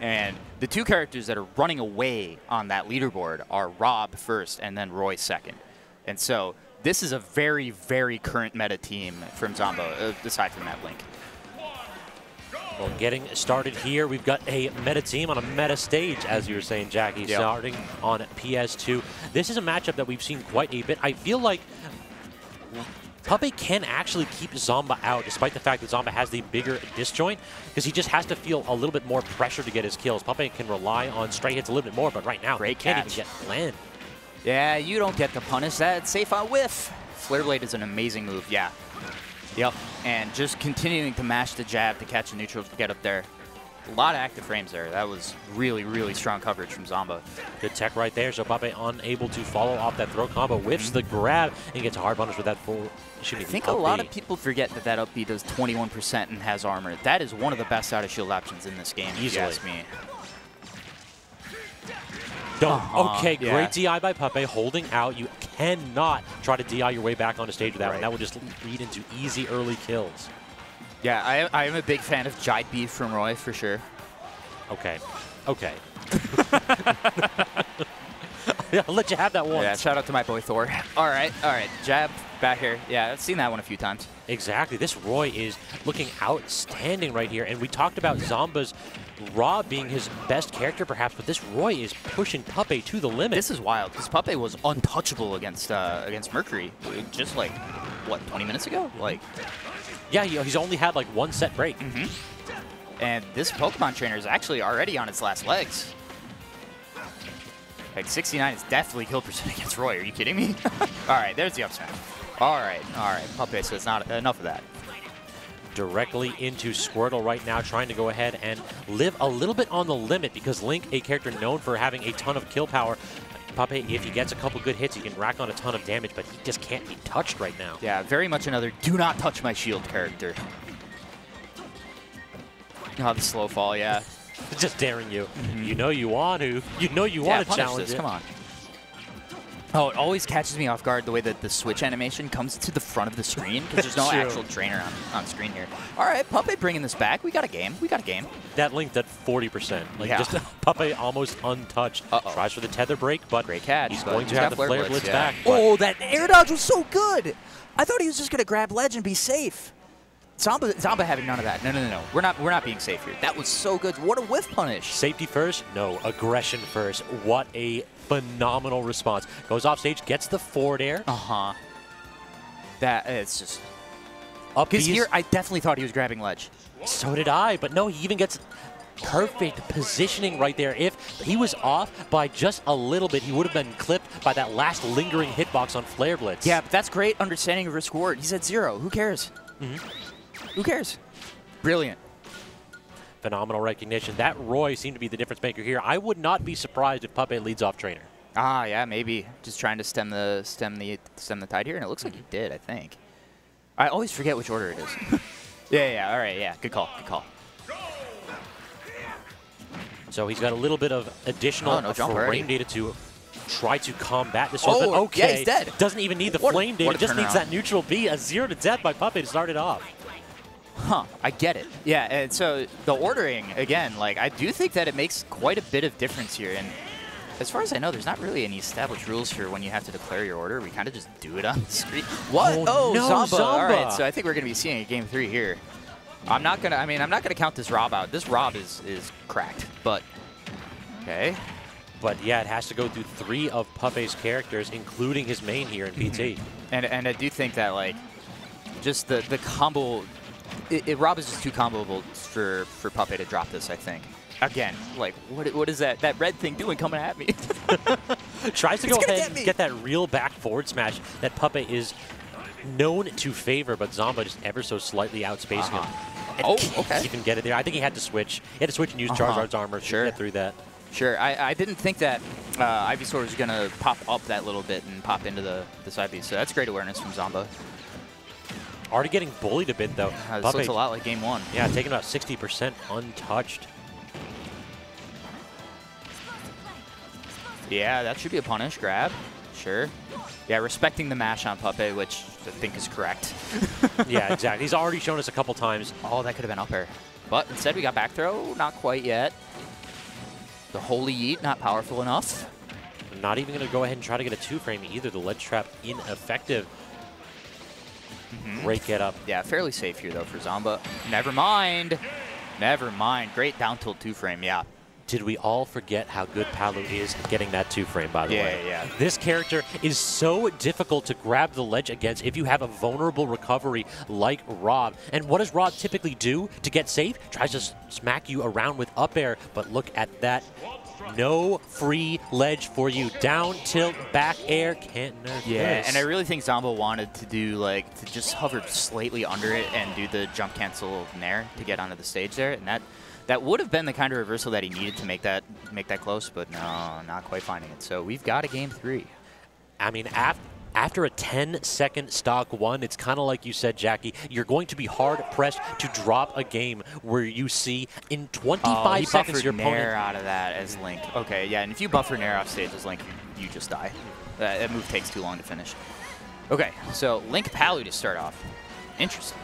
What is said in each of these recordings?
And the two characters that are running away on that leaderboard are Rob first and then Roy second. And so this is a very, very current meta team from Zomba, uh, aside from that Link. Well, getting started here, we've got a meta team on a meta stage, as you were saying, Jackie, Yep. starting on PS2. This is a matchup that we've seen quite a bit. I feel like Puppet can actually keep Zomba out, despite the fact that Zomba has the bigger disjoint, because he just has to feel a little bit more pressure to get his kills. Puppeh can rely on straight hits a little bit more, but right now, Great he can't catch. even get land. Yeah, you don't get to punish that. Safe on whiff. Flare Blade is an amazing move, yeah. Yep, and just continuing to mash the jab to catch the neutral to get up there. A lot of active frames there. That was really, really strong coverage from Zomba. Good tech right there, so Puppet unable to follow off that throw combo, whiffs the grab, and gets a hard punish with that full, I think a lot of people forget that that up B does 21% and has armor. That is one of the best out of shield options in this game, if you Easily. ask me. Don't. Uh-huh, Okay, yeah. great DI by Puppeh, holding out. You cannot try to DI your way back onto stage with that one. That would just lead into easy early kills. Yeah, I, I am a big fan of Jide B from Roy, for sure. Okay. Okay. I'll let you have that one. Yeah, shout out to my boy Thor. All right, all right, jab back here. Yeah, I've seen that one a few times. Exactly. This Roy is looking outstanding right here. And we talked about Zomba's Raw being his best character, perhaps, but this Roy is pushing Puppeh to the limit. This is wild because Puppeh was untouchable against uh, against Mercury just like what 20 minutes ago. Like, yeah, he- he's only had like one set break. Mm-hmm. and this Pokemon trainer is actually already on its last legs. Like 69 is definitely kill percent against Roy. Are you kidding me? all right, there's the up smash. All right, all right, Puppeh. So it's not enough of that. directly into Squirtle right now, trying to go ahead and live a little bit on the limit because Link, a character known for having a ton of kill power, Puppeh, if he gets a couple good hits, he can rack on a ton of damage, but he just can't be touched right now. Yeah, very much another do not touch my shield character. Oh, the slow fall, yeah. just daring you. Mm-hmm. You know you want to. You know you yeah, want to challenge this, it. come on. Oh, it always catches me off guard the way that the switch animation comes to the front of the screen because there's no actual trainer on, on screen here. All right, Puppet bringing this back. We got a game. We got a game. That linked at 40%. Like Yeah. just Puppeh almost untouched. Uh-oh. Tries for the tether break, but Great catch, he's going to have the Flare Blitz, blitz yeah. back. Oh, that air dodge was so good. I thought he was just gonna grab ledge and be safe. Zomba, Zomba having none of that. No, no, no, no. We're not. We're not being safe here. That was so good. What a whiff punish. Safety first? No. Aggression first. What a phenomenal response. Goes off stage, gets the forward air. Uh huh. That it's just Up because here I definitely thought he was grabbing ledge. So did I, but no, he even gets perfect positioning right there. If he was off by just a little bit, he would have been clipped by that last lingering hitbox on Flare Blitz. Yeah, but that's great understanding of risk reward. He's at zero. Who cares? Mm-hmm. Who cares? Brilliant. Phenomenal recognition. That Roy seemed to be the difference maker here. I would not be surprised if Puppeh leads off trainer. Ah, yeah, maybe just trying to stem the stem the stem the tide here, and it looks like he did. I think. I always forget which order it is. yeah, yeah. All right, yeah. Good call. Good call. So he's got a little bit of additional Oh, no frame data to try to combat this. Oh, but yeah, okay. he's dead. Doesn't even need the What a- flame data. what a Just needs that neutral B. A zero to death by Puppeh to start it off. Huh, I get it. Yeah, and so the ordering, again, like, I do think that it makes quite a bit of difference here. And as far as I know, there's not really any established rules for when you have to declare your order. We kind of just do it on the screen. What? Oh, oh no, Zomba. All right, so I think we're going to be seeing a game three here. I'm not going to, I mean, I'm not going to count this Rob out. This Rob is, is cracked, but, okay. But yeah, it has to go through three of Puppeh's characters, including his main here in PT. Mm-hmm. And, and I do think that, like, just the, the combo, it, it, Rob is just too comboable for, for Puppet to drop this, I think. Again, like, what, what is that, that red thing doing coming at me? Tries to go ahead get and get that real back forward smash that Puppeh is known to favor, but Zomba just ever so slightly outspacing him. And Oh, okay. Even get it there. I think he had to switch. He had to switch and use Uh-huh. Charizard's armor to Sure. get through that. Sure, I, I didn't think that uh, Ivysaur was going to pop up that little bit and pop into the, the side B, so that's great awareness from Zomba. Already getting bullied a bit though. Uh, this looks a lot like game one. yeah, taking about 60% untouched. Yeah, that should be a punish. Grab. Sure. Yeah, respecting the mash on Puppeh, which I think is correct. yeah, exactly. He's already shown us a couple times. Oh, that could have been up air. But instead we got back throw. Not quite yet. The Holy Yeet not powerful enough. I'm Not even going to go ahead and try to get a two-frame either. The ledge trap ineffective. Mm -hmm. Great get up. Yeah, fairly safe here, though, for Zomba. Never mind. Never mind. Great down tilt two-frame, yeah. Did we all forget how good Palu is getting that two-frame, by the yeah, way? Yeah, yeah. This character is so difficult to grab the ledge against if you have a vulnerable recovery like Rob. And what does Rob typically do to get safe? Tries to smack you around with up air, but look at that. No free ledge for you. Down, tilt, back air, can't nerf Yeah, this. and I really think Zomba wanted to do, like, to just hover slightly under it and do the jump cancel nair to get onto the stage there, and that that would have been the kind of reversal that he needed to make that make that close, but no, not quite finding it. So we've got a game three. I mean, after after a 10 second stock one, it's kind of like you said, Jackie, you're going to be hard pressed to drop a game where you see in 25 oh, seconds your Nair opponent. out of that as Link. Okay, yeah, and if you buffer Nair off stage as Link, you just die. That, that move takes too long to finish. Okay, so Link Palu to start off. Interesting.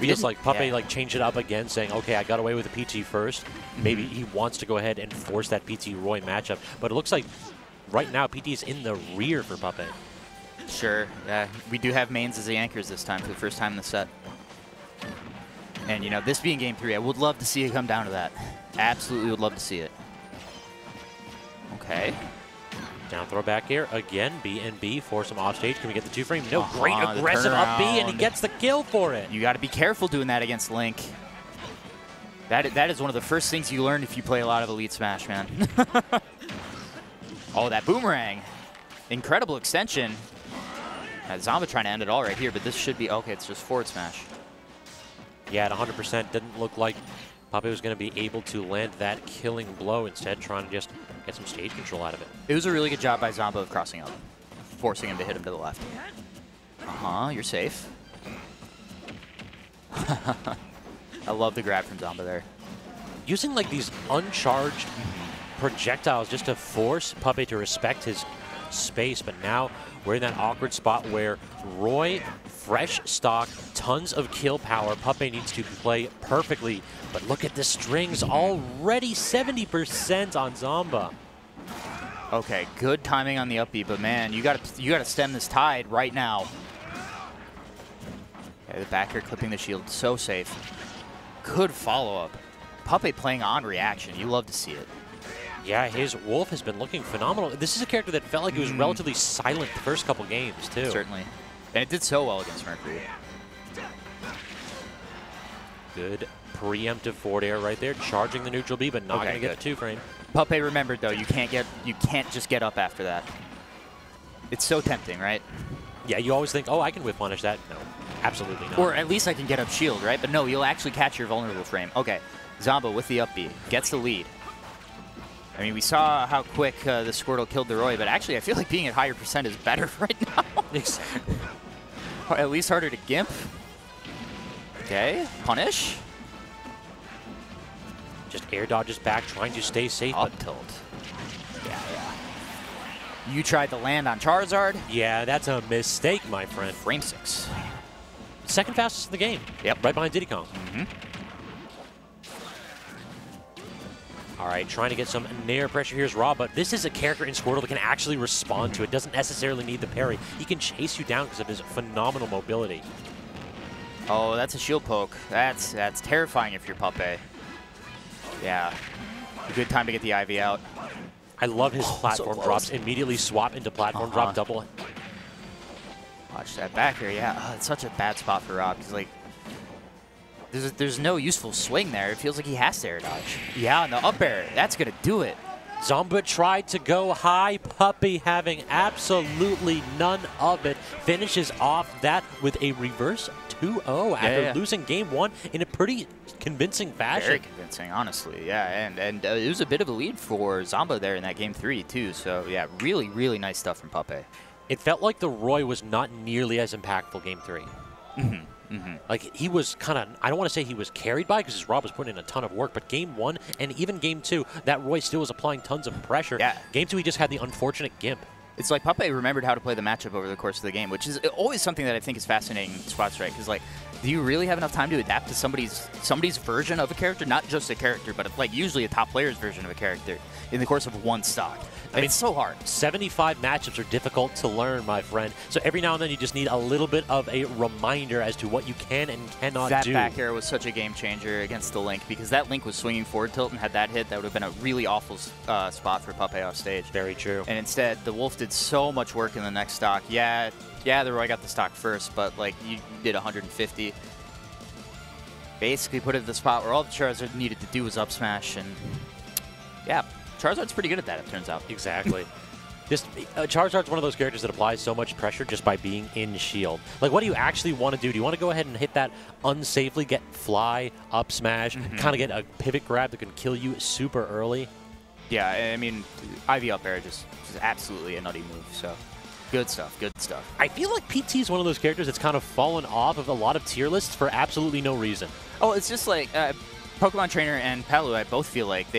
We just like Puppeh yeah. like change it up again, saying, okay, I got away with the PT 1st Maybe he wants to go ahead and force that PT Roy matchup. But it looks like right now PT is in the rear for Puppeh. Sure, yeah. We do have mains as the anchors this time for the first time in the set. And, you know, this being game three, I would love to see it come down to that. Absolutely would love to see it. Okay. Down throw back here again. B and B force him off stage. Can we get the two frame? No, Uh -huh, great aggressive up B, and he gets the kill for it. You got to be careful doing that against Link. That, that is one of the first things you learn if you play a lot of Elite Smash, man. oh, that boomerang. Incredible extension. Uh, Zomba trying to end it all right here, but this should be, okay, it's just forward smash. Yeah, at 100% didn't look like Puppeh was going to be able to land that killing blow. Instead, trying to just get some stage control out of it. It was a really good job by Zomba of crossing up, forcing him to hit him to the left. Uh-huh, you're safe. I love the grab from Zomba there. Using like these uncharged projectiles just to force Puppeh to respect his space, but now we're in that awkward spot where Roy, fresh stock, tons of kill power. Puppeh needs to play perfectly, but look at the strings, already 70% on Zomba. Okay, good timing on the upbeat, but man, you got you got to stem this tide right now. Okay, the back air clipping the shield, so safe. Good follow-up. Puppeh playing on reaction. You love to see it. Yeah, his Wolf has been looking phenomenal. This is a character that felt like he was Mm. relatively silent the first couple games, too. Certainly. And it did so well against Mercury. Good preemptive forward air right there, charging the neutral B, but not Okay, going to get the two frame. Puppeh remembered though, you can't get you can't just get up after that. It's so tempting, right? Yeah, you always think, oh, I can whiff punish that. No, absolutely not. Or at least I can get up shield, right? But no, you'll actually catch your vulnerable frame. Okay, Zomba with the upbeat gets the lead. I mean, we saw how quick uh, the Squirtle killed the Roy, but actually I feel like being at higher percent is better right now. Exactly. Or at least harder to gimp. Okay, punish. Just air dodges back, trying to stay safe. Up tilt. Yeah, yeah. You tried to land on Charizard. yeah, that's a mistake, my friend. Frame six. Second fastest in the game. Yep. Right behind Diddy Kong. Mm-hmm. All right, trying to get some nair pressure here is Raw, but this is a character in Squirtle that can actually respond to it. Doesn't necessarily need the parry. He can chase you down because of his phenomenal mobility. Oh, that's a shield poke. That's that's terrifying if you're Puppeh. Yeah. A good time to get the IV out. I love his platform close. drops. Immediately swap into platform Uh-huh. drop double. Watch that back here. Yeah, oh, it's such a bad spot for Rob. He's like, there's, there's no useful swing there. It feels like he has to air dodge. Yeah, and the up air. That's going to do it. Zomba tried to go high. Puppeh having absolutely none of it. Finishes off that with a reverse 2-0 after yeah. losing game one in a pretty convincing fashion. Very convincing, honestly. Yeah, and, and uh, it was a bit of a lead for Zomba there in that game three, too. So, yeah, really, really nice stuff from Puppeh. It felt like the Roy was not nearly as impactful game 3 Mm-hmm. Like he was kind of, I don't want to say he was carried by because Rob was putting in a ton of work, but game one and even game two, that Roy still was applying tons of pressure. Yeah. Game two, he just had the unfortunate gimp. It's like Puppeh remembered how to play the matchup over the course of the game, which is always something that I think is fascinating in Squad Strike. Because like do you really have enough time to adapt to somebody's somebody's version of a character? Not just a character, but like usually a top player's version of a character in the course of one stock. I mean, it's so hard. 75 matchups are difficult to learn, my friend. So every now and then you just need a little bit of a reminder as to what you can and cannot that do. back air was such a game changer against the Link because that Link was swinging forward tilt and had that hit, that would have been a really awful uh, spot for Puppeh off stage. Very true. And instead, the Wolf did so much work in the next stock. Yeah, yeah, the Roy got the stock first, but like you did 150. Basically put it in the spot where all the Charizard needed to do was up smash, and yeah, Charizard's pretty good at that, it turns out. Exactly. This uh, Charizard's one of those characters that applies so much pressure just by being in shield. Like, what do you actually want to do? Do you want to go ahead and hit that unsafely, get fly, up smash, Mhm. kind of get a pivot grab that can kill you super early? Yeah, I mean, Ivy up air just, just absolutely a nutty move, so good stuff, good stuff. I feel like PT is one of those characters that's kind of fallen off of a lot of tier lists for absolutely no reason. Oh, it's just like uh, Pokemon Trainer and Palu, I both feel like they